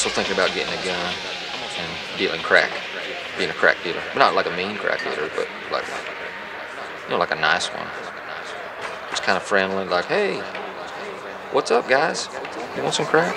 also thinking about getting a gun and dealing crack, being a crack dealer. Not like a mean crack dealer, but like, you know, like a nice one. Just kind of friendly, like, hey, what's up, guys? You want some crack?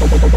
I'm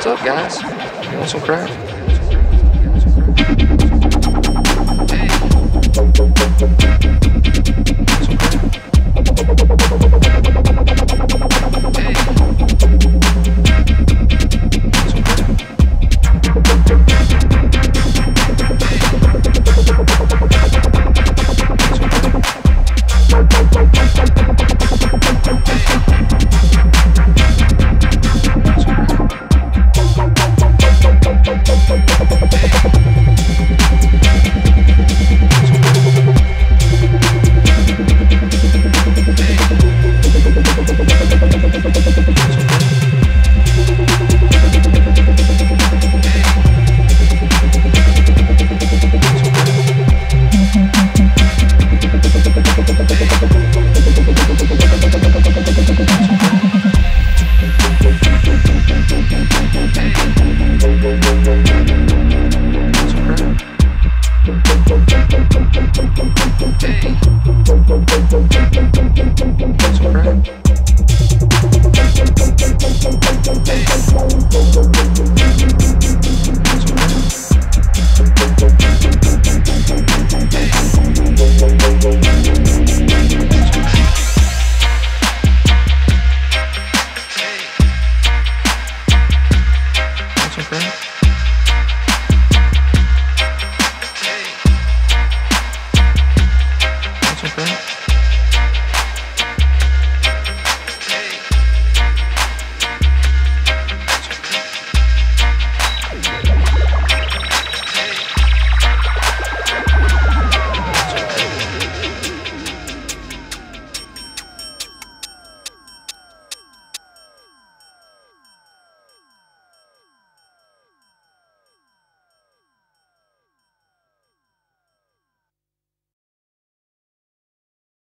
what's up, guys? You want some crack?